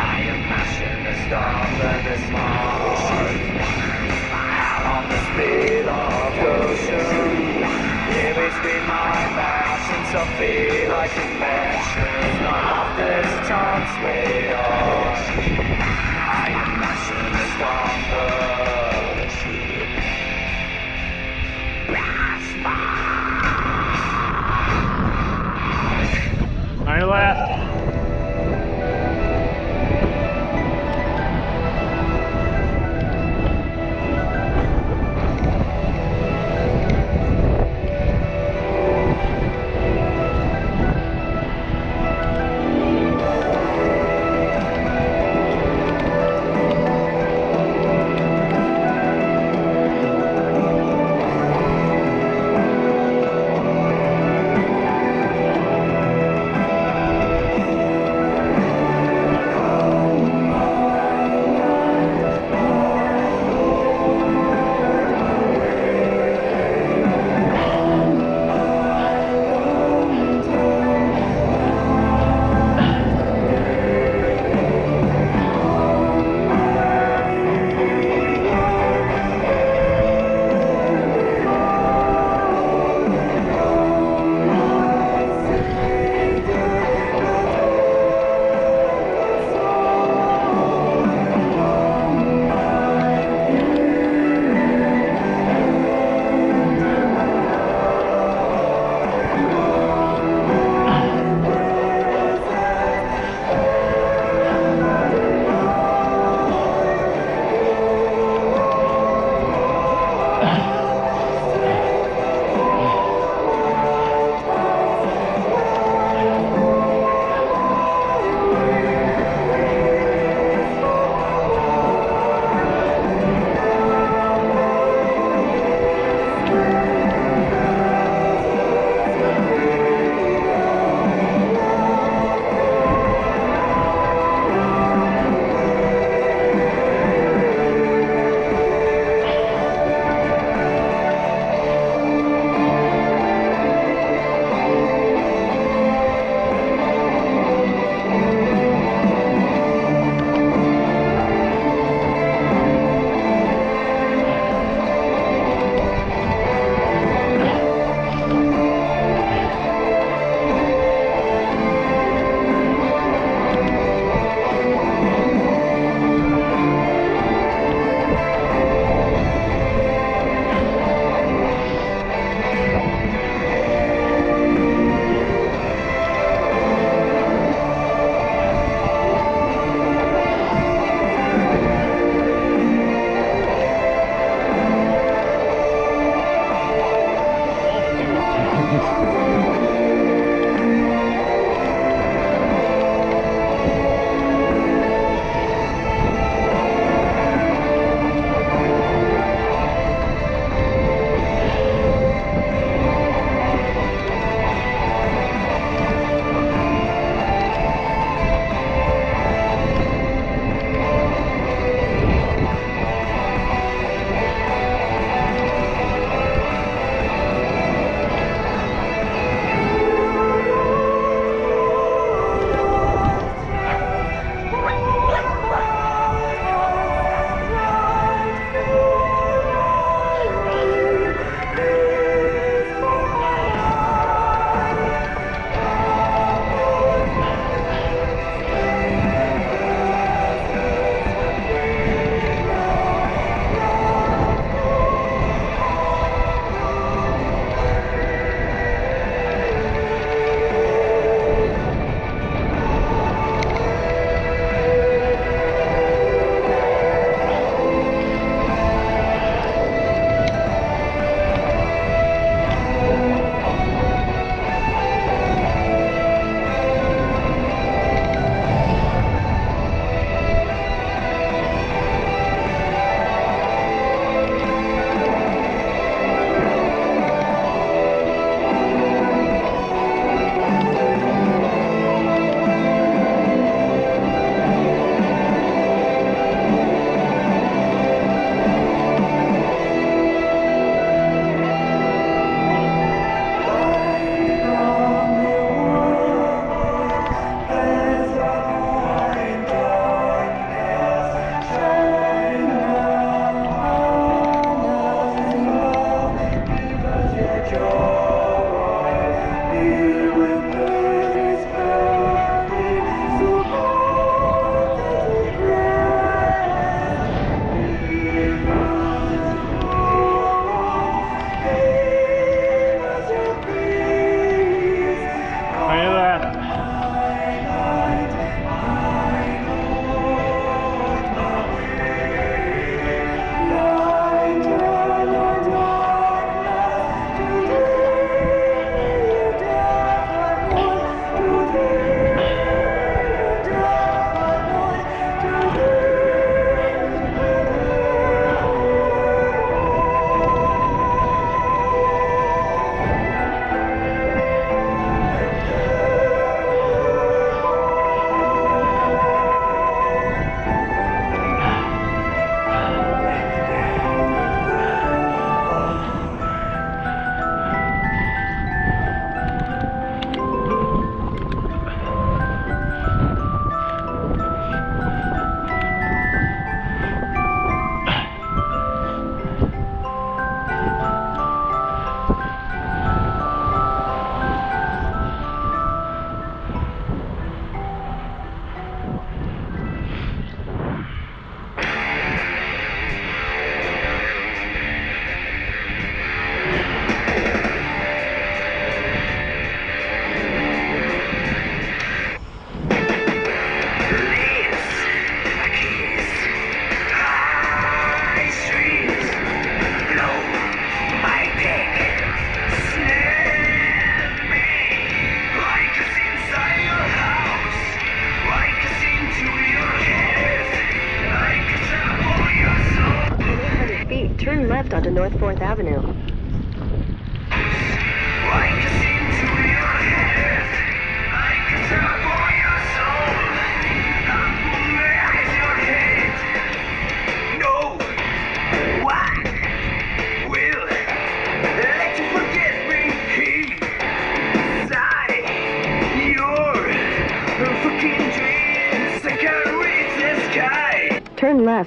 I am storm and this march. On the speed of to my to feed like a mansion. Love this time, sweetheart.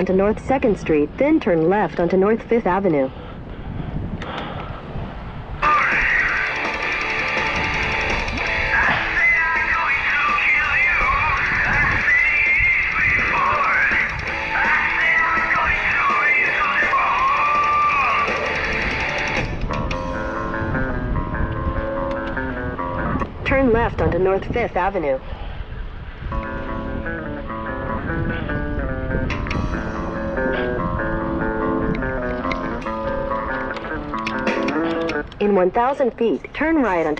onto North 2nd Street, then turn left onto North 5th Avenue. Turn left onto North 5th Avenue. 1,000 feet. Turn right on...